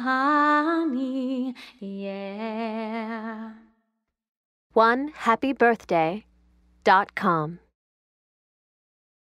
honey, yeah. One happy birthday dot com.